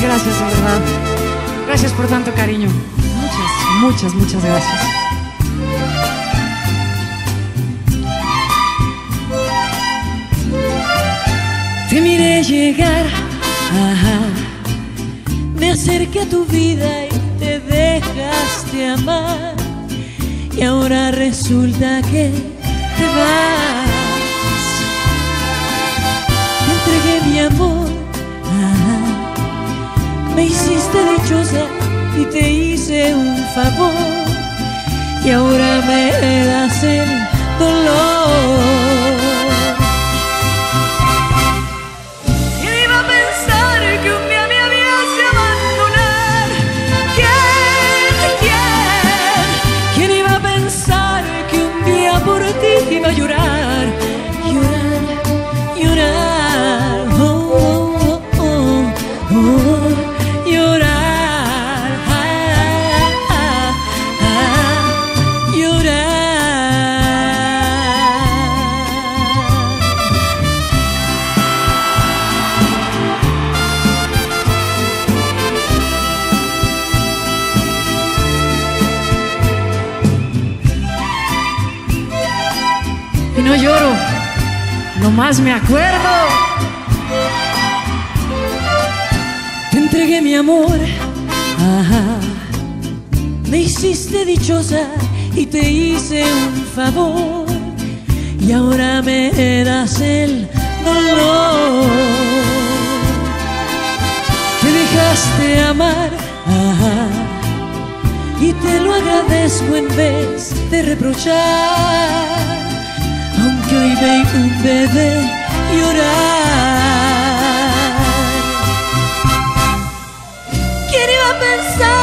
gracias, de verdad. Gracias por tanto cariño. Muchas, muchas, muchas gracias. Te miré llegar, ajá, me acerqué a tu vida y te dejaste amar. Y ahora resulta que te vas. Y te hice un favor. Y ahora me das el dolor. Y no lloro, nomás me acuerdo. Te entregué mi amor, ajá. Me hiciste dichosa y te hice un favor. Y ahora me das el dolor. Te dejaste amar, ajá. Y te lo agradezco en vez de reprochar. Aunque hoy me inunde de llorar. ¿Quién iba a pensar que un